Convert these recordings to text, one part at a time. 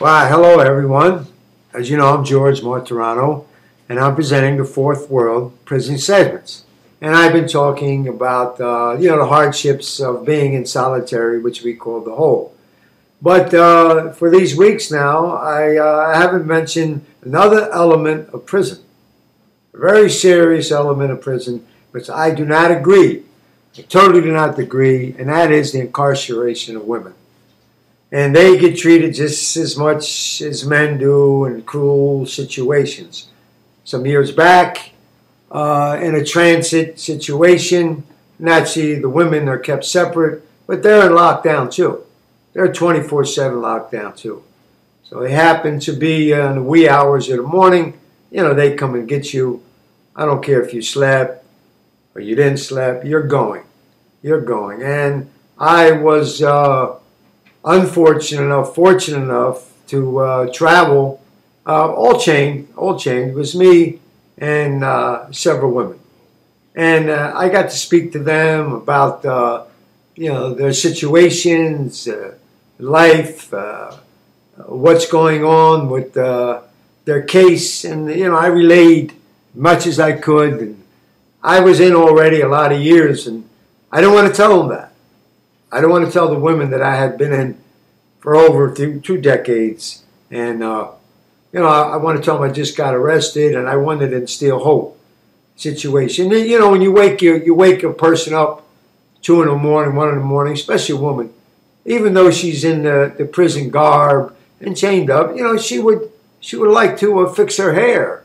Well, hello everyone. As you know, I'm George Martorano, and I'm presenting the Fourth World Prison Segments. And I've been talking about, uh, you know, the hardships of being in solitary, which we call the hole. But uh, for these weeks now, I uh, haven't mentioned another element of prison, a very serious element of prison, which I do not agree, I totally do not agree, and that is the incarceration of women and they get treated just as much as men do in cruel situations. Some years back, uh, in a transit situation, naturally the women are kept separate, but they're in lockdown too. They're 24 7 lockdown too. So they happen to be in the wee hours of the morning. You know, they come and get you. I don't care if you slept or you didn't sleep, you're going. You're going. And I was. Uh, unfortunate enough, fortunate enough to uh, travel, uh, all chained, all chained, was me and uh, several women. And uh, I got to speak to them about, uh, you know, their situations, uh, life, what's going on with their case. And, you know, I relayed much as I could. And I was in already a lot of years, and I don't want to tell them that. I don't want to tell the women that I had been in for over two, two decades. And, uh, you know, I, I, want to tell them I just got arrested and I wanted to instill hope situation. And, you know, when you wake you, you wake a person up two in the morning, one in the morning, especially a woman, even though she's in the, the prison garb and chained up, you know, she would she would like to uh, fix her hair,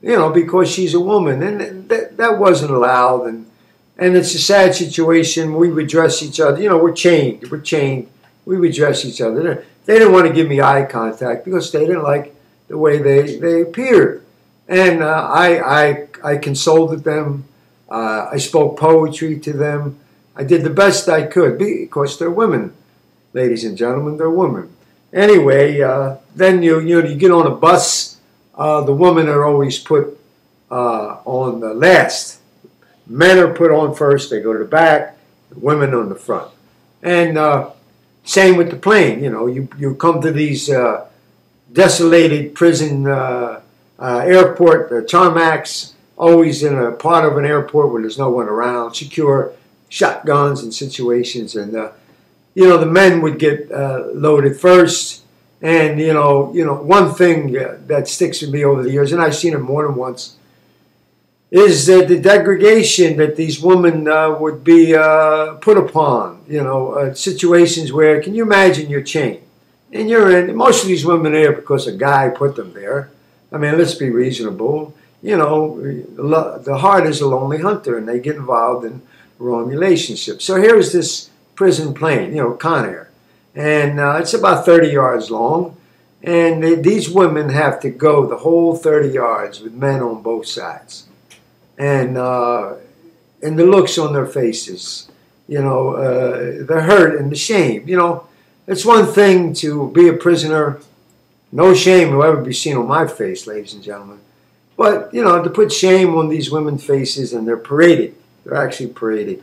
you know, because she's a woman, and that that wasn't allowed. And and it's a sad situation. We would dress each other. You know, we're chained. We're chained. We would dress each other. They didn't want to give me eye contact because they didn't like the way they, they appeared. And uh, I, I, I consoled them. Uh, I spoke poetry to them. I did the best I could because they're women, ladies and gentlemen. They're women. Anyway, uh, then you, you, know, you get on a bus. Uh, the women are always put uh, on the last Men are put on first, they go to the back, women on the front. And uh, same with the plane, you know, you, you come to these uh, desolated prison uh, uh airport, the tarmacs, always in a part of an airport where there's no one around, secure shotguns and situations. And, uh, you know, the men would get loaded first. And, you know, you know, one thing that sticks with me over the years, and I've seen it more than once, is uh, the degradation that these women uh, would be uh, put upon. You know, uh, situations where, can you imagine your chain? And you're in, most of these women are there because a guy put them there. I mean, let's be reasonable. You know, the heart is a lonely hunter and they get involved in wrong relationships. So here's this prison plane, you know, ConAir. And uh, it's about 30 yards long. And they, these women have to go the whole 30 yards with men on both sides and uh, and the looks on their faces, you know, uh, the hurt and the shame. You know, it's one thing to be a prisoner. No shame will ever be seen on my face, ladies and gentlemen. But, you know, to put shame on these women's faces and they're paraded. They're actually paraded.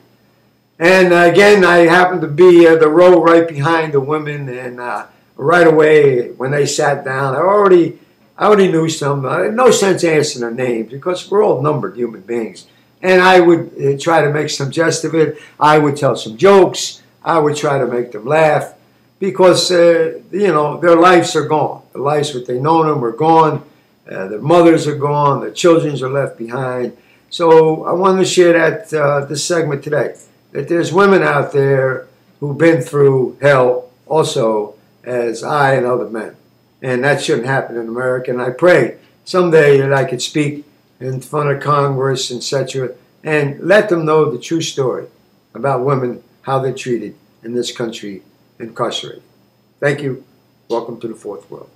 And uh, again, I happened to be uh, the row right behind the women, and uh, right away when they sat down, I already I already knew some. Uh, no sense asking their names because we're all numbered human beings. And I would uh, try to make some jest of it. I would tell some jokes. I would try to make them laugh because, uh, you know, their lives are gone. The lives that they known them are gone. Uh, their mothers are gone. Their children are left behind. So I wanted to share that uh, this segment today. That there's women out there who've been through hell also as I and other men. And that shouldn't happen in America. And I pray someday that I could speak in front of Congress, etc., and let them know the true story about women, how they're treated in this country, incarcerated. Thank you. Welcome to the fourth world.